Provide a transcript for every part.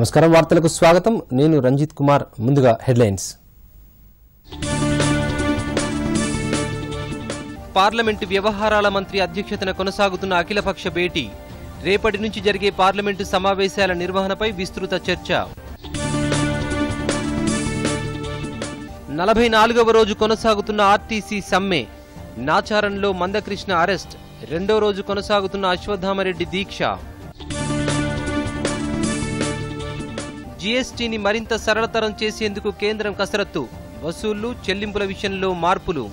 నమస్కారం వార్తలకు స్వాగతం. నేను రంజిత్ కుమార్. ముందుగా హెడ్లైన్స్. పార్లమెంటు వ్యవహారాల మంత్రి అధ్యక్షతన కొనసాగుతున్న అఖిలపక్ష భేటీ. రేపటి నుంచి జరిగే పార్లమెంటు సమావేశాల నిర్వహణపై విస్తృత చర్చ. నలభై నాలుగవ రోజు కొనసాగుతున్న ఆర్టీసీ సమ్మె. నాచారంలో మందకృష్ణ అరెస్ట్. రెండో రోజు కొనసాగుతున్న అశ్వత్థామరెడ్డి దీక్ష. జీఎస్టీని మరింత సరళతరం చేసేందుకు కేంద్రం కసరత్తు. వసూళ్ళు చెల్లింపుల విషయంలో మార్పులు.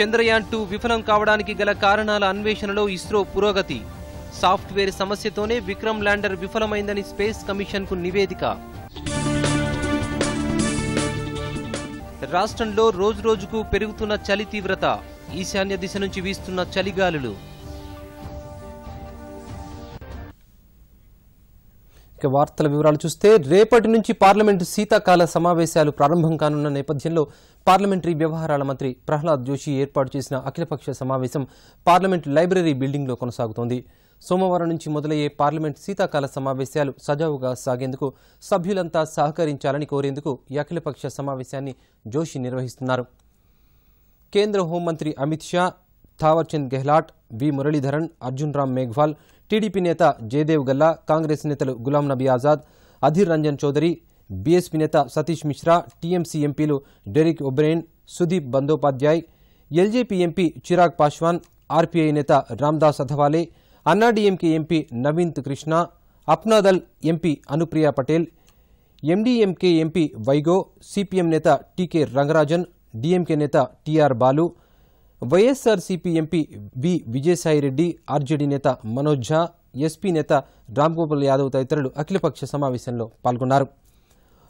చంద్రయాన్ టూ విఫలం కావడానికి గల కారణాల అన్వేషణలో ఇస్రో పురోగతి. సాఫ్ట్వేర్ సమస్యతోనే విక్రమ్ ల్యాండర్ విఫలమైందని స్పేస్ కమిషన్కు నివేదిక. రాష్ట్రంలో రోజురోజుకు పెరుగుతున్న చలి తీవ్రత ఈశాన్య దిశ నుంచి వీస్తున్న చలిగాలులు. ఇక వార్తల వివరాలు చూస్తే రేపటి నుంచి పార్లమెంటు శీతాకాల సమావేశాలు ప్రారంభం కానున్న నేపథ్యంలో పార్లమెంటరీ వ్యవహారాల మంత్రి ప్రహ్లాద్ జోషి ఏర్పాటు చేసిన అఖిలపక్ష సమావేశం పార్లమెంట్ లైబ్రరీ బిల్డింగ్లో కొనసాగుతోంది. సోమవారం నుంచి మొదలయ్యే పార్లమెంట్ శీతాకాల సమావేశాలు సజావుగా సాగేందుకు సభ్యులంతా సహకరించాలని కోరేందుకు ఈ అఖిలపక్ష సమావేశాన్ని జోషి నిర్వహిస్తున్నారు. కేంద్ర హోంమంత్రి అమిత్ షా థావర్చంద్ గెహ్లాట్ వి మురళీధరన్ అర్జున్ రామ్ మేఘ్వాల్ టీడీపీ నేత జయదేవ్ గల్లా కాంగ్రెస్ నేతలు గులాం నబీ ఆజాద్ అధీర్ రంజన్ చౌదరి బీఎస్పీ నేత సతీష్ మిశ్రా టీఎంసీ ఎంపీలు Derek O'Brien Sudip Bandyopadhyay LJP MP Chirag Paswan RPI నేత Ramdas Athawale AIADMK MP Navaneeth Krishna Apna Dal MP Anupriya Patel MDMK MP Vaiko CPM నేత టీకే రంగరాజన్ డీఎంకే నేత TR Balu YSRCP MP V Vijayasai Reddy RJD నేత మనోజ్ ఝా SP నేత రామ్గోపాల్ యాదవ్ తదితరులు అఖిలపక్ష సమావేశంలో పాల్గొన్నారు.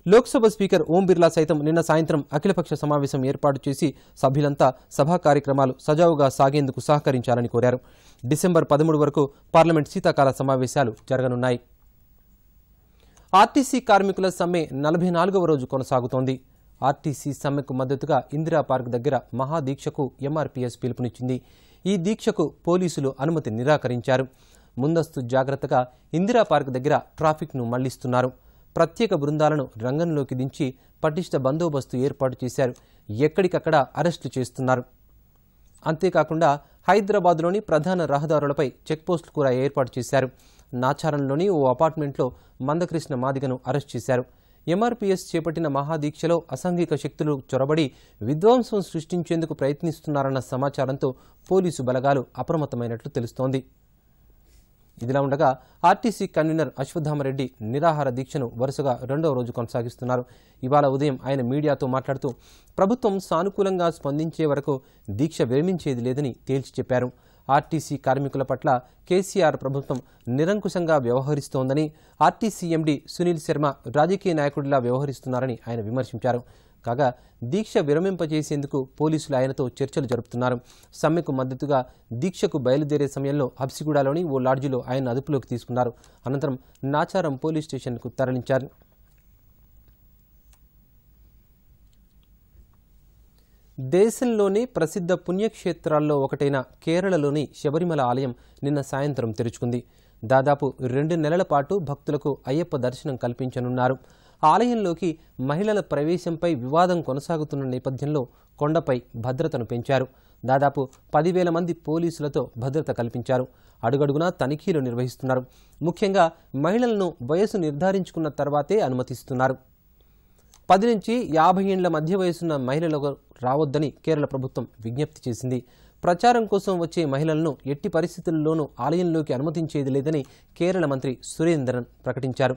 Lok Sabha speaker Om Birla సైతం నిన్న సాయంత్రం అఖిలపక్ష సమావేశం ఏర్పాటు చేసి సభ్యులంతా సభా కార్యక్రమాలు సజావుగా సాగేందుకు సహకరించాలని కోరారు. డిసెంబర్ పదమూడు వరకు పార్లమెంట్ శీతాకాల సమావేశాలు జరగనున్నాయి. ఆర్టీసీ కార్మికుల సమ్మె నలభై నాలుగవ రోజు కొనసాగుతోంది. ఆర్టీసీ సమ్మెకు మద్దతుగా ఇందిరా పార్క్ దగ్గర మహాదీక్షకు ఎంఆర్పీఎస్ పిలుపునిచ్చింది. ఈ దీక్షకు పోలీసులు అనుమతి నిరాకరించారు. ముందస్తు జాగ్రత్తగా ఇందిరా పార్క్ దగ్గర ట్రాఫిక్ను మళ్ళిస్తున్నారు. ప్రత్యేక బృందాలను రంగంలోకి దించి పటిష్ట బందోబస్తు ఏర్పాటు చేశారు. ఎక్కడికక్కడ అరెస్టు చేస్తున్నారు. అంతేకాకుండా హైదరాబాద్లోని ప్రధాన రహదారులపై చెక్పోస్టులు కూడా ఏర్పాటు చేశారు. నాచారంలోని ఓ అపార్ట్మెంట్లో మందకృష్ణ మాదిగను అరెస్ట్ చేశారు. ఎంఆర్పీఎస్ చేపట్టిన మహాదీక్షలో అసాంఘిక శక్తులు చొరబడి విధ్వంసం సృష్టించేందుకు ప్రయత్నిస్తున్నారన్న సమాచారంతో పోలీసు బలగాలు అప్రమత్తమైనట్లు తెలుస్తోంది. ఇదిలా ఉండగా ఆర్టీసీ కన్వీనర్ అశ్వత్థామరెడ్డి నిరాహార దీక్షను వరుసగా రెండవ రోజు కొనసాగిస్తున్నారు. ఇవాళ ఉదయం ఆయన మీడియాతో మాట్లాడుతూ ప్రభుత్వం సానుకూలంగా స్పందించే వరకు దీక్ష విరమించేది లేదని తేల్చి చెప్పారు. ఆర్టీసీ కార్మికుల పట్ల కేసీఆర్ ప్రభుత్వం నిరంకుశంగా వ్యవహరిస్తోందని ఆర్టీసీ ఎండీ సునీల్ శర్మ రాజకీయ నాయకుడిలా వ్యవహరిస్తున్నారని ఆయన విమర్శించారు. కాగా దీక్ష విరమింపజేసేందుకు పోలీసులు ఆయనతో చర్చలు జరుపుతున్నారు. సమ్మెకు మద్దతుగా దీక్షకు బయలుదేరే సమయంలో హబ్సిగూడలోని ఓ లాడ్జిలో ఆయన అదుపులోకి తీసుకున్నారు. అనంతరం నాచారం పోలీస్ స్టేషన్కు తరలించారు. దేశంలోని ప్రసిద్ధ పుణ్యక్షేత్రాల్లో ఒకటైన కేరళలోని శబరిమల ఆలయం నిన్న సాయంత్రం తెరుచుకుంది. దాదాపు రెండు నెలల పాటు భక్తులకు అయ్యప్ప దర్శనం కల్పించనున్నారు. ఆలయంలోకి మహిళల ప్రవేశంపై వివాదం కొనసాగుతున్న నేపథ్యంలో కొండపై భద్రతను పెంచారు. దాదాపు పదివేల మంది పోలీసులతో భద్రత కల్పించారు. అడుగడుగునా తనిఖీలు నిర్వహిస్తున్నారు. ముఖ్యంగా మహిళలను వయసు నిర్ధారించుకున్న తర్వాతే అనుమతిస్తున్నారు. పది నుంచి యాభై ఏండ్ల మధ్య వయసున్న మహిళలకు రావద్దని కేరళ ప్రభుత్వం విజ్ఞప్తి చేసింది. ప్రచారం కోసం వచ్చే మహిళలను ఎట్టి పరిస్థితుల్లోనూ ఆలయంలోకి అనుమతించేది లేదని కేరళ మంత్రి సురేంద్రన్ ప్రకటించారు.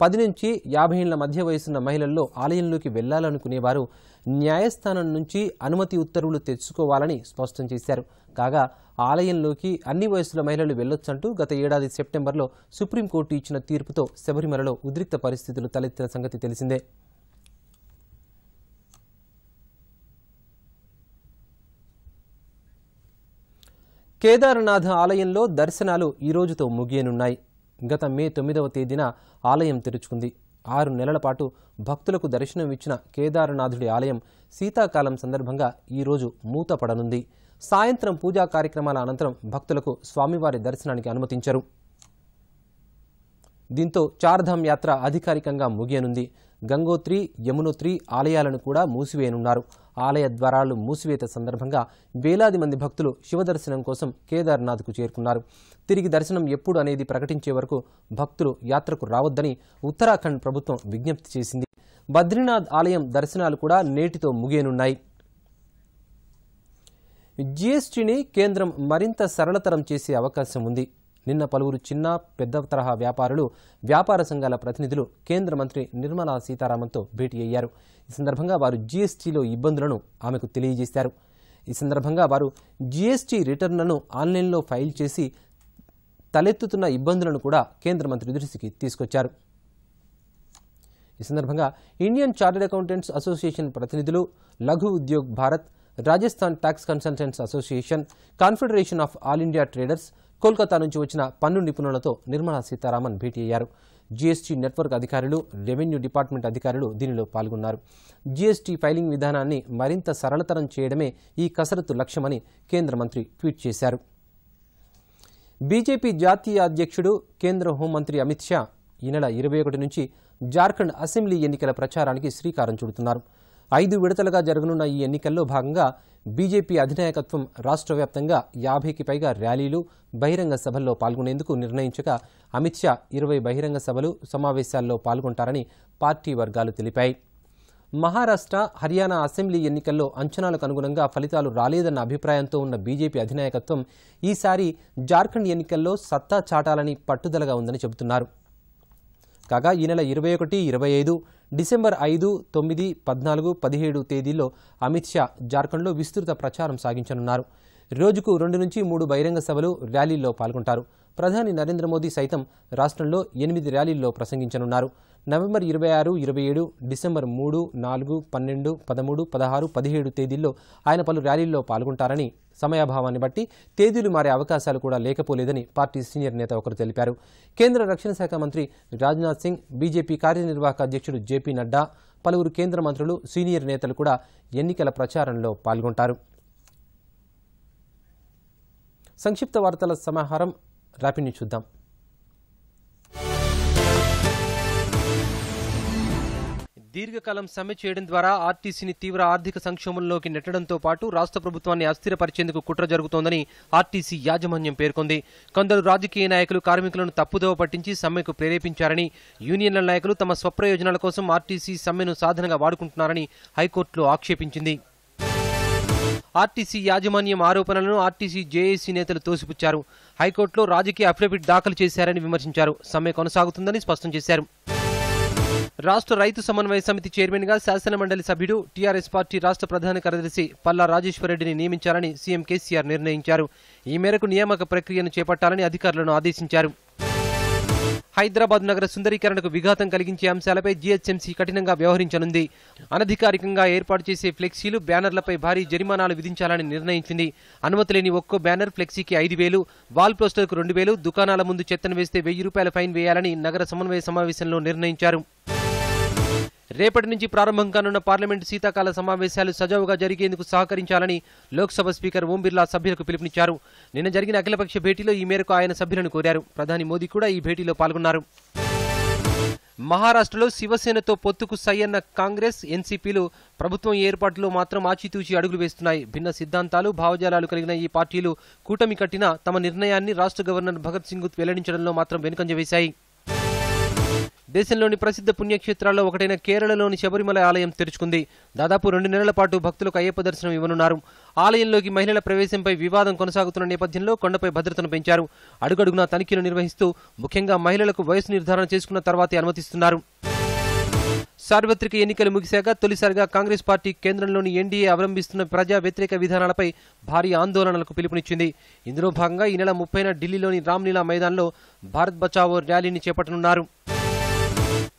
పది నుంచి యాభై ఏళ్ళ మధ్య వయసున్న మహిళల్లో ఆలయంలోకి వెళ్ళాలనుకునేవారు న్యాయస్థానం నుంచి అనుమతి ఉత్తర్వులు తెచ్చుకోవాలని స్పష్టం చేశారు. కాగా ఆలయంలోకి అన్ని వయసుల మహిళలు వెళ్ళొచ్చంటూ గత ఏడాది సెప్టెంబర్లో సుప్రీంకోర్టు ఇచ్చిన తీర్పుతో శబరిమలలో ఉద్రిక్త పరిస్థితులు తలెత్తిన సంగతి తెలిసిందే. కేదారనాథ ఆలయంలో దర్శనాలు ఈ రోజుతో ముగియనున్నాయి. గత మే తొమ్మిదవ తేదీన ఆలయం తెరుచుకుంది. ఆరు నెలల పాటు భక్తులకు దర్శనం ఇచ్చిన కేదారనాథుడి ఆలయం శీతాకాలం సందర్భంగా ఈరోజు మూతపడనుంది. సాయంత్రం పూజా కార్యక్రమాల అనంతరం భక్తులకు స్వామివారి దర్శనానికి అనుమతించరు. దీంతో చార్ధామ్ యాత్ర అధికారికంగా ముగియనుంది. గంగోత్రి యమునోత్రి ఆలయాలను కూడా మూసివేయనున్నారు. ఆలయ ద్వారాలు మూసివేత సందర్భంగా వేలాది మంది భక్తులు శివదర్శనం కోసం కేదార్నాథ్కు చేరుకున్నారు. తిరిగి దర్శనం ఎప్పుడు అనేది ప్రకటించే వరకు భక్తులు యాత్రకు రావద్దని ఉత్తరాఖండ్ ప్రభుత్వం విజ్ఞప్తి చేసింది. బద్రీనాథ్ ఆలయం దర్శనాలు కూడా నేటితో ముగియనున్నాయి. జీఎస్టీని కేంద్రం మరింత సరళతరం చేసే అవకాశం ఉంది. నిన్న పలువురు చిన్న పెద్ద తరహా వ్యాపారులు వ్యాపార సంఘాల ప్రతినిధులు కేంద్ర మంత్రి నిర్మలా సీతారామన్తో భేటీ అయ్యారు. ఈ సందర్భంగా వారు జీఎస్టీలో ఇబ్బందులను ఆమెకు తెలియజేశారు. ఈ సందర్భంగా వారు జీఎస్టీ రిటర్న్లను ఆన్లైన్లో ఫైల్ చేసి తలెత్తుతున్న ఇబ్బందులను కూడా కేంద్ర మంత్రి దృష్టికి తీసుకొచ్చారు. ఈ సందర్భంగా ఇండియన్ చార్టెడ్ అకౌంటెంట్స్ అసోసియేషన్ ప్రతినిధులు Laghu Udyog Bharat Rajasthan tax consultants association confederation of all India traders Kolkata నుంచి వచ్చిన పన్ను నిపుణులతో నిర్మలా సీతారామన్ భేటీ అయ్యారు. జీఎస్టీ నెట్వర్క్ అధికారులు రెవెన్యూ డిపార్ట్మెంట్ అధికారులు దీనిలో పాల్గొన్నారు. జీఎస్టీ ఫైలింగ్ విధానాన్ని మరింత సరళతరం చేయడమే ఈ కసరత్తు లక్ష్యమని కేంద్ర మంత్రి ట్వీట్ చేశారు. బీజేపీ జాతీయ అధ్యక్షుడు కేంద్ర హోంమంత్రి అమిత్ షా ఈ నెల ఇరవై ఒకటి నుంచి జార్ఖండ్ అసెంబ్లీ ఎన్నికల ప్రచారానికి శ్రీకారం చుడుతున్నారు. ఐదు విడతలుగా జరగనున్న ఈ ఎన్నికల్లో భాగంగా బీజేపీ అధినాయకత్వం రాష్ట్ర వ్యాప్తంగా యాభైకి పైగా ర్యాలీలు బహిరంగ సభల్లో పాల్గొనేందుకు నిర్ణయించగా అమిత్ షా ఇరవై బహిరంగ సభలు సమావేశాల్లో పాల్గొంటారని పార్టీ వర్గాలు తెలిపాయి. మహారాష్ట్ర హర్యానా అసెంబ్లీ ఎన్నికల్లో అంచనాలకు అనుగుణంగా ఫలితాలు రాలేదన్న అభిప్రాయంతో ఉన్న బీజేపీ అధినాయకత్వం ఈసారి జార్ఖండ్ ఎన్నికల్లో సత్తా చాటాలని పట్టుదలగా ఉందని చెబుతున్నారు. కాగా ఈ నెల ఇరవై ఒకటి ఇరవై ఐదు డిసెంబర్ ఐదు తొమ్మిది పద్నాలుగు పదిహేడు తేదీల్లో అమిత్ షా జార్ఖండ్లో విస్తృత ప్రచారం సాగించనున్నారు. రోజుకు రెండు నుంచి మూడు బహిరంగ సభలు ర్యాలీల్లో పాల్గొంటారు. ప్రధాని నరేంద్ర మోదీ సైతం రాష్ట్రంలో ఎనిమిది ర్యాలీల్లో ప్రసంగించనున్నారు. నవంబర్ ఇరవై ఆరు ఇరవై ఏడు డిసెంబర్ మూడు నాలుగు పన్నెండు పదమూడు పదహారు పదిహేడు తేదీల్లో ఆయన పలు ర్యాలీల్లో పాల్గొంటారని సమయాభావాన్ని బట్టి తేదీలు మారే అవకాశాలు కూడా లేకపోలేదని పార్టీ సీనియర్ నేత ఒకరు తెలిపారు. కేంద్ర రక్షణ శాఖ మంత్రి రాజ్నాథ్ సింగ్ బీజేపీ కార్యనిర్వాహక అధ్యక్షుడు జేపీ నడ్డా పలువురు కేంద్ర మంత్రులు సీనియర్ నేతలు కూడా ఎన్నికల ప్రచారంలో పాల్గొంటారు. సంక్షిప్త వార్తల సమాహారం ర్యాపిడ్ని చూద్దాం. దీర్ఘకాలం సమ్మె చేయడం ద్వారా ఆర్టీసీని తీవ్ర ఆర్థిక సంక్షోభంలోకి నెట్టడంతో పాటు రాష్ట్ర ప్రభుత్వాన్ని అస్థిరపరిచేందుకు కుట్ర జరుగుతోందని ఆర్టీసీ యాజమాన్యం పేర్కొంది. కొందరు రాజకీయ నాయకులు కార్మికులను తప్పుదోవ పట్టించి సమ్మెకు ప్రేరేపించారని యూనియన్ల నాయకులు తమ స్వప్రయోజనాల కోసం ఆర్టీసీ సమ్మెను సాధనగా వాడుకుంటున్నారని హైకోర్టులో ఆక్షేపించింది. ఆర్టీసీ యాజమాన్యం ఆరోపణలను ఆర్టీసీ జేఏసీ నేతలు తోసిపుచ్చారు. హైకోర్టులో రాజకీయ అఫిడవిట్ దాఖలు చేశారని విమర్శించారు. సమ్మె కొనసాగుతుందని స్పష్టం చేశారు. రాష్ట్ర రైతు సమన్వయ సమితి చైర్మన్గా శాసనమండలి సభ్యుడు టీఆర్ఎస్ పార్టీ రాష్ట్ర ప్రధాన కార్యదర్శి పల్లా రాజేశ్వరరెడ్డిని నియమించాలని సీఎం కేసీఆర్ నిర్ణయించారు. ఈ మేరకు నియామక ప్రక్రియను చేపట్టాలని అధికారులను ఆదేశించారు. హైదరాబాద్ నగర సుందరీకరణకు విఘాతం కలిగించే అంశాలపై జీహెచ్ఎంసీ కఠినంగా వ్యవహరించనుంది. అనధికారికంగా ఏర్పాటు చేసే ఫ్లెక్సీలు బ్యానర్లపై భారీ జరిమానాలు విధించాలని నిర్ణయించింది. అనుమతి లేని ఒక్కో బ్యానర్ ఫ్లెక్సీకి ఐదు వేలు వాల్ పోస్టర్కు రెండు వేలు దుకాణాల ముందు చెత్తను వేస్తే వెయ్యి రూపాయల ఫైన్ వేయాలని నగర సమన్వయ సమావేశంలో నిర్ణయించారు. రేపటి నుంచి ప్రారంభం కానున్న పార్లమెంట్ శీతాకాల సమావేశాలు సజావుగా జరిగేందుకు సహకరించాలని లోక్సభ స్పీకర్ ఓం బిర్లా సభ్యులకు పిలుపునిచ్చారు. నిన్న జరిగిన అఖిలపక్ష భేటీలో ఈ మేరకు ఆయన సభ్యులను కోరారు. ప్రధాని మోదీ కూడా ఈ భేటీలో పాల్గొన్నారు. మహారాష్ట్రలో శివసేనతో పొత్తుకు సయ్యన్న కాంగ్రెస్ ఎన్సీపీలు ప్రభుత్వం ఏర్పాటులో మాత్రం ఆచితూచి అడుగులు వేస్తున్నాయి. భిన్న సిద్ధాంతాలు భావజాలాలు కలిగిన ఈ పార్టీలు కూటమి కట్టిన తమ నిర్ణయాన్ని రాష్ట్ర గవర్నర్ భగత్ సింగ్ వెల్లడించడంలో మాత్రం వెనుకంజ వేశాయి. దేశంలోని ప్రసిద్ధ పుణ్యక్షేత్రాల్లో ఒకటైన కేరళలోని శబరిమల ఆలయం తెరుచుకుంది. దాదాపు రెండు నెలల పాటు భక్తులకు అయ్యప్ప దర్శనం ఇవ్వనున్నారు. ఆలయంలోకి మహిళల ప్రవేశంపై వివాదం కొనసాగుతున్న నేపథ్యంలో కొండపై భద్రతను పెంచారు. అడుగడుగునా తనిఖీలు నిర్వహిస్తూ ముఖ్యంగా మహిళలకు వయసు నిర్ధారణ చేసుకున్న తర్వాతే అనుమతిస్తున్నారు. సార్వత్రిక ఎన్నికలు ముగిశాక తొలిసారిగా కాంగ్రెస్ పార్టీ కేంద్రంలోని ఎన్డీఏ అవలంబిస్తున్న ప్రజా వ్యతిరేక విధానాలపై భారీ ఆందోళనలకు పిలుపునిచ్చింది. ఇందులో భాగంగా ఈ నెల ముప్పైన ఢిల్లీలోని రామ్లీలా మైదాన్లో భారత్ బచావో ర్యాలీని చేపట్టనున్నారు.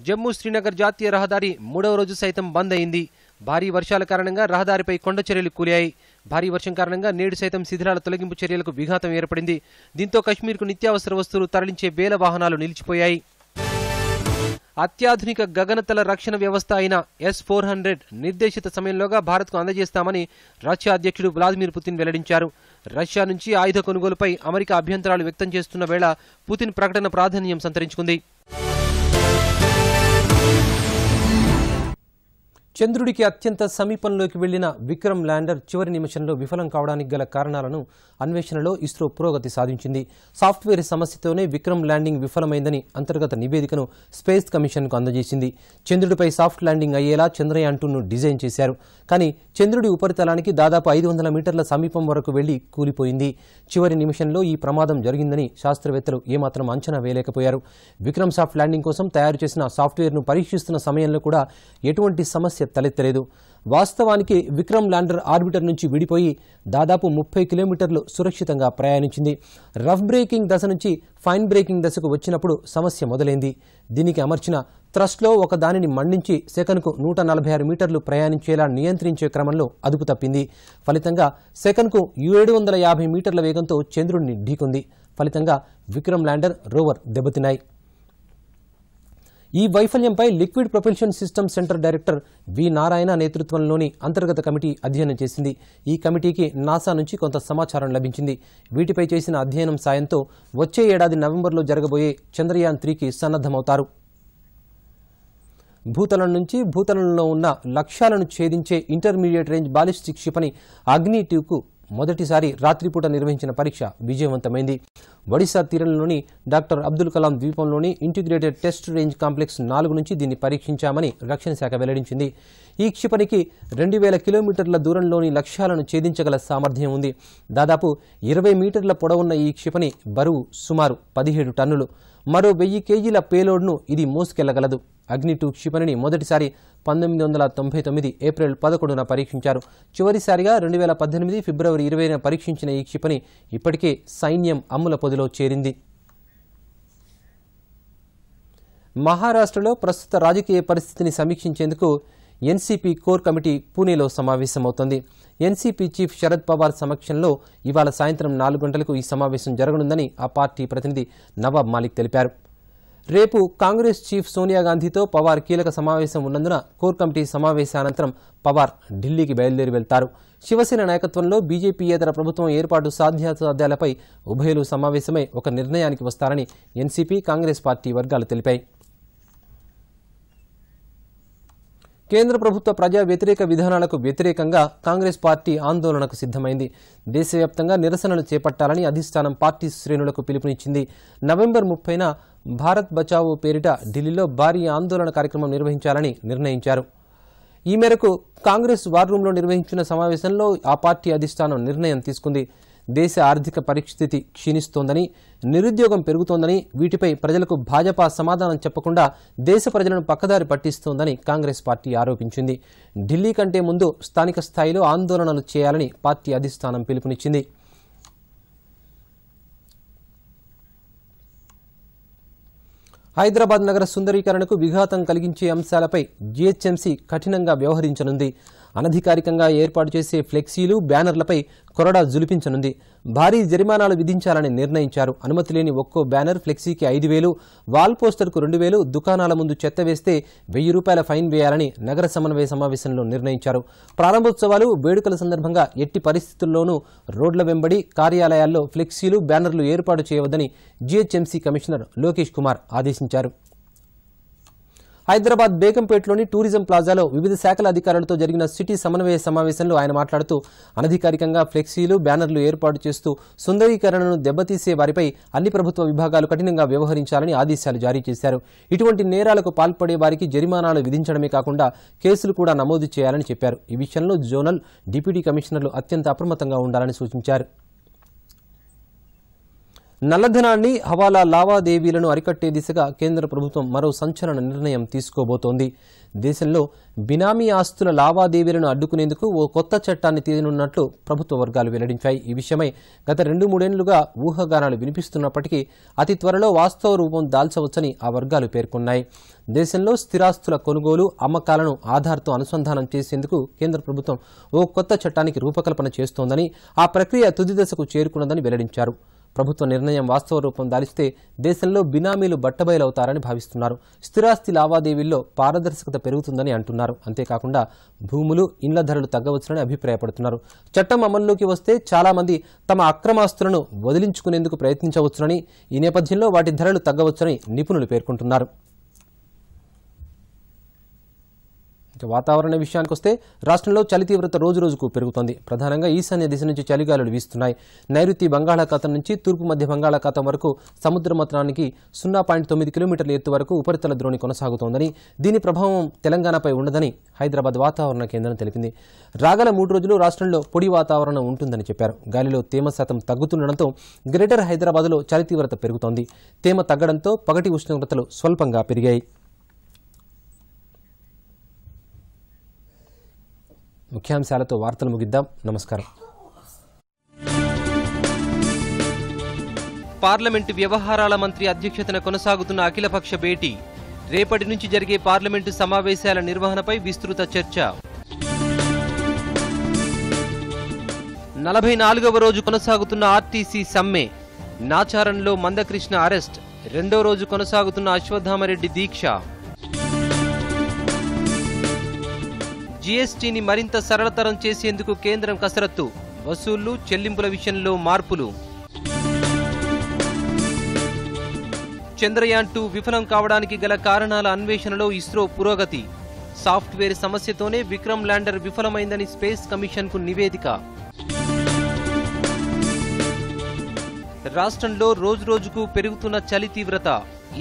జమ్మూ శ్రీనగర్ జాతీయ రహదారి మూడవ రోజు సైతం బంద్ అయింది. భారీ వర్షాల కారణంగా రహదారిపై కొండ చర్యలు కూలాయి. భారీ వర్షం కారణంగా నేడు సైతం శిథిలాల తొలగింపు చర్యలకు విఘాతం ఏర్పడింది. దీంతో కశ్మీర్కు నిత్యావసర వస్తువులు తరలించే వేల వాహనాలు నిలిచిపోయాయి. అత్యాధునిక గగనతల రక్షణ వ్యవస్థ అయిన ఎస్ ఫోర్ హండ్రెడ్ నిర్దేశిత సమయంలోగా భారత్కు అందజేస్తామని రష్యా అధ్యక్షుడు వ్లాదిమిర్ పుతిన్ వెల్లడించారు. రష్యా నుంచి ఆయుధ కొనుగోలుపై అమెరికా అభ్యంతరాలు వ్యక్తం చేస్తున్న వేళ పుతిన్ ప్రకటన ప్రాధాన్యం సంతరించుకుంది. చంద్రుడికి అత్యంత సమీపంలోకి వెళ్ళిన విక్రమ్ ల్యాండర్ చివరి నిమిషంలో విఫలం కావడానికి గల కారణాలను అన్వేషణలో ఇస్రో పురోగతి సాధించింది. సాఫ్ట్వేర్ సమస్యతోనే విక్రమ్ ల్యాండింగ్ విఫలమైందని అంతర్గత నివేదికను స్పేస్ కమిషన్కు అందజేసింది. చంద్రుడిపై సాఫ్ట్ ల్యాండింగ్ అయ్యేలా చంద్రయాన్ టూను డిజైన్ చేశారు. కానీ చంద్రుడి ఉపరితలానికి దాదాపు ఐదు వందల మీటర్ల సమీపం వరకు వెళ్ళి కూలిపోయింది. చివరి నిమిషంలో ఈ ప్రమాదం జరిగిందని శాస్త్రవేత్తలు ఏమాత్రం అంచనా వేయలేకపోయారు. విక్రమ్ సాఫ్ట్ ల్యాండింగ్ కోసం తయారు చేసిన సాఫ్ట్వేర్ను పరీక్షిస్తున్న సమయంలో కూడా ఎటువంటి సమస్య తలెత్తలేదు. వాస్తవానికి విక్రమ్ ల్యాండర్ ఆర్బిటర్ నుంచి విడిపోయి దాదాపు ముప్పై కిలోమీటర్లు సురక్షితంగా ప్రయాణించింది. రఫ్ బ్రేకింగ్ దశ నుంచి ఫైన్ బ్రేకింగ్ దశకు వచ్చినప్పుడు సమస్య మొదలైంది. దీనికి అమర్చిన థ్రస్ట్లో ఒక దానిని మండించి సెకన్కు నూట నలభై ఆరు మీటర్లు ప్రయాణించేలా నియంత్రించే క్రమంలో అదుపు తప్పింది. ఫలితంగా సెకన్కు ఏడు వందల యాభై మీటర్ల వేగంతో చంద్రుడిని ఢీకొంది. ఫలితంగా విక్రమ్ ల్యాండర్ రోవర్ దెబ్బతిన్నాయి. ఈ వైఫల్యంపై liquid propulsion system centre director V Narayana నేతృత్వంలోని అంతర్గత కమిటీ అధ్యయనం చేసింది. ఈ కమిటీకి నాసా నుంచి కొంత సమాచారం లభించింది. వీటిపై చేసిన అధ్యయనం సాయంతో వచ్చే ఏడాది నవంబర్లో జరగబోయే చంద్రయాన్ త్రీకి సన్నద్దమవుతారు భూతలం నుంచి భూతలంలో ఉన్న లక్ష్యాలను ఛేదించే ఇంటర్మీడియట్ రేంజ్ బాలిస్టిక్ క్షిపణి అగ్ని టూకు మొదటిసారి రాత్రిపూట నిర్వహించిన పరీక్ష విజయవంతమైంది. ఒడిశా తీరంలోని డాక్టర్ అబ్దుల్ కలాం ద్వీపంలోని ఇంటిగ్రేటెడ్ టెస్ట్ రేంజ్ కాంప్లెక్స్ నాలుగు నుంచి దీన్ని పరీక్షించామని రక్షణ శాఖ వెల్లడించింది. ఈ క్షిపణికి రెండు వేల కిలోమీటర్ల దూరంలోని లక్ష్యాలను ఛేదించగల సామర్థ్యం ఉంది. దాదాపు ఇరవై మీటర్ల పొడవున్న ఈ క్షిపణి బరువు సుమారు పదిహేడు టన్నులు. మరో వెయ్యి కేజీల పేలోడ్ను ఇది మోసుకెళ్ళగలదు. అగ్ని టూ క్షిపణిని మొదటిసారి పంతొమ్మిది వందల తొంభై తొమ్మిది ఏప్రిల్ పదకొండున పరీక్షించారు. చివరిసారిగా రెండు వేల పద్దెనిమిది ఫిబ్రవరి ఇరవైన పరీక్షించిన ఈ క్షిపణి ఇప్పటికే సైన్యం అమ్ముల పొదిలో చేరింది. మహారాష్ట్రలో ప్రస్తుత రాజకీయ పరిస్థితిని సమీక్షించేందుకు ఎన్సీపీ కోర్ కమిటీ పూణేలో సమావేశమవుతోంది. ఎన్సీపీ చీఫ్ శరద్ పవార్ సమక్షంలో ఇవాళ సాయంత్రం నాలుగు గంటలకు ఈ సమావేశం జరగనుందని ఆ పార్టీ ప్రతినిధి నవాబ్ మాలిక్ తెలిపారు. రేపు కాంగ్రెస్ చీఫ్ సోనియా గాంధీతో పవార్ కీలక సమావేశం ఉన్నందున కోర్ కమిటీ సమావేశానంతరం పవార్ ఢిల్లీకి బయలుదేరి వెళ్తారు. శివసేన నాయకత్వంలో బీజేపీయేతర ప్రభుత్వం ఏర్పాటు సాధ్యాసాధ్యాలపై ఉభయలు సమావేశమై ఒక నిర్ణయానికి వస్తారని ఎన్సీపీ కాంగ్రెస్ పార్టీ వర్గాలు తెలిపాయి. కేంద్ర ప్రభుత్వ ప్రజా వ్యతిరేక విధానాలకు వ్యతిరేకంగా కాంగ్రెస్ పార్టీ ఆందోళనకు సిద్ధమైంది. దేశవ్యాప్తంగా నిరసనలు చేపట్టాలని అధిష్టానం పార్టీ శ్రేణులకు పిలుపునిచ్చింది. నవంబర్ ముప్పైన భారత్ బచావో పేరిట ఢిల్లీలో భారీ ఆందోళన కార్యక్రమం నిర్వహించాలని నిర్ణయించారు. ఈ మేరకు కాంగ్రెస్ వార్ రూంలో నిర్వహించిన సమావేశంలో ఆ పార్టీ అధిష్టానం నిర్ణయం తీసుకుంది. దేశ ఆర్థిక పరిస్థితి క్షీణిస్తోందని నిరుద్యోగం పెరుగుతోందని వీటిపై ప్రజలకు భాజపా సమాధానం చెప్పకుండా దేశ ప్రజలను పక్కదారి పట్టిస్తోందని కాంగ్రెస్ పార్టీ ఆరోపించింది. ఢిల్లీ కంటే ముందు స్థానిక స్థాయిలో ఆందోళనలు చేయాలని పార్టీ అధిష్టానం పిలుపునిచ్చింది. హైదరాబాద్ నగర సుందరీకరణకు విఘాతం కలిగించే అంశాలపై జీహెచ్ఎంసీ కఠినంగా వ్యవహరించనుంది. అనధికారికంగా ఏర్పాటు చేసే ఫ్లెక్సీలు బ్యానర్లపై కొరడా జులిపించనుంది. భారీ జరిమానాలు విధించాలని నిర్ణయించారు. అనుమతి లేని ఒక్కో బ్యానర్ ఫ్లెక్సీకి ఐదు వేలు వాల్ పోస్టర్కు రెండు వేలు దుకాణాల ముందు చెత్త వేస్తే వెయ్యి రూపాయల ఫైన్ వేయాలని నగర సమన్వయ సమావేశంలో నిర్ణయించారు. ప్రారంభోత్సవాలు వేడుకల సందర్భంగా ఎట్టి పరిస్థితుల్లోనూ రోడ్ల వెంబడి కార్యాలయాల్లో ఫ్లెక్సీలు బ్యానర్లు ఏర్పాటు చేయవద్దని జీహెచ్ఎంసీ కమిషనర్ లోకేష్ కుమార్ ఆదేశించారు. హైదరాబాద్ బేగంపేటలోని టూరిజం ప్లాజాలో వివిధ శాఖల అధికారులతో జరిగిన సిటీ సమన్వయ సమావేశంలో ఆయన మాట్లాడుతూ అనధికారికంగా ఫ్లెక్సీలు బ్యానర్లు ఏర్పాటు చేస్తూ సుందరీకరణను దెబ్బతీసే వారిపై అన్ని ప్రభుత్వ విభాగాలు కఠినంగా వ్యవహరించాలని ఆదేశాలు జారీ చేశారు. ఇటువంటి నేరాలకు పాల్పడే వారికి జరిమానాలు విధించడమే కాకుండా కేసులు కూడా నమోదు చేయాలని చెప్పారు. ఈ విషయంలో జోనల్ డిప్యూటీ కమిషనర్లు అత్యంత అప్రమత్తంగా ఉండాలని సూచించారు. నల్లధనాన్ని హవాలా లావాదేవీలను అరికట్టే దిశగా కేంద్ర ప్రభుత్వం మరో సంచలన నిర్ణయం తీసుకోబోతోంది. దేశంలో బినామీ ఆస్తుల లావాదేవీలను అడ్డుకునేందుకు ఓ కొత్త చట్టాన్ని తీయనున్నట్లు ప్రభుత్వ వర్గాలు వెల్లడించాయి. ఈ విషయమై గత రెండు మూడేళ్ళుగా ఊహాగానాలు వినిపిస్తున్నప్పటికీ అతి త్వరలో వాస్తవ రూపం దాల్చవచ్చని ఆ వర్గాలు పేర్కొన్నాయి. దేశంలో స్థిరాస్తుల కొనుగోలు అమ్మకాలను ఆధార్తో అనుసంధానం చేసేందుకు కేంద్ర ప్రభుత్వం ఓ కొత్త చట్టానికి రూపకల్పన చేస్తోందని ఆ ప్రక్రియ తుది దశకు చేరుకున్నదని వెల్లడించారు. ప్రభుత్వ నిర్ణయం వాస్తవ రూపం దాలిస్తే దేశంలో బినామీలు బట్టబయలవుతారని భావిస్తున్నారు. స్థిరాస్తి లావాదేవీల్లో పారదర్శకత పెరుగుతుందని అంటున్నారు. అంతేకాకుండా భూములు ఇండ్ల ధరలు తగ్గవచ్చునని అభిప్రాయపడుతున్నారు. చట్టం అమల్లోకి వస్తే చాలామంది తమ అక్రమాస్తులను వదిలించుకునేందుకు ప్రయత్నించవచ్చునని ఈ నేపథ్యంలో వాటి ధరలు తగ్గవచ్చునని నిపుణులు పేర్కొంటున్నారు ఇక వాతావరణ విషయానికి వస్తే రాష్ట్రంలో చలి తీవ్రత రోజు రోజుకు పెరుగుతోంది. ప్రధానంగా ఈశాన్య దిశ నుంచి చలిగాలులు వీస్తున్నాయి. నైరుతి బంగాళాఖాతం నుంచి తూర్పు మధ్య బంగాళాఖాతం వరకు సముద్ర మతనానికి సున్నా పాయింట్ తొమ్మిది కిలోమీటర్ల ఎత్తు వరకు ఉపరితల ద్రోణి కొనసాగుతోందని దీని ప్రభావం తెలంగాణపై ఉండదని హైదరాబాద్ వాతావరణ కేంద్రం తెలిపింది. రాగల మూడు రోజులు రాష్ట్రంలో పొడి వాతావరణం ఉంటుందని చెప్పారు. గాలిలో తేమ శాతం తగ్గుతుండటంతో గ్రేటర్ హైదరాబాద్లో చలి తీవ్రత పెరుగుతోంది. తేమ తగ్గడంతో పగటి ఉష్ణోగ్రతలు స్వల్పంగా పెరిగాయి. ముఖ్యాంశాలతో వార్తలు ముగిద్దాం. నమస్కారం. పార్లమెంటు వ్యవహారాల మంత్రి అధ్యక్షతన కొనసాగుతున్న అఖిలపక్ష భేటీ. రేపటి నుంచి జరిగే పార్లమెంటు సమావేశాల నిర్వహణపై విస్తృత చర్చ. నలభై నాలుగవ రోజు కొనసాగుతున్న ఆర్టీసీ సమ్మె. నాచారంలో మందకృష్ణ అరెస్ట్. రెండో రోజు కొనసాగుతున్న అశ్వత్థామరెడ్డి దీక్ష. జీఎస్టీని మరింత సరళతరం చేసేందుకు కేంద్రం కసరత్తు. వసూళ్ళు చెల్లింపుల విషయంలో మార్పులు. చంద్రయాన్ టూ విఫలం కావడానికి గల కారణాల అన్వేషణలో ఇస్రో పురోగతి. సాఫ్ట్వేర్ సమస్యతోనే విక్రమ్ ల్యాండర్ విఫలమైందని స్పేస్ కమిషన్కు నివేదిక. రాష్ట్రంలో రోజురోజుకు పెరుగుతున్న చలి తీవ్రత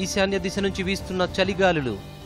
ఈశాన్య దిశ నుంచి వీస్తున్న చలిగాలులు.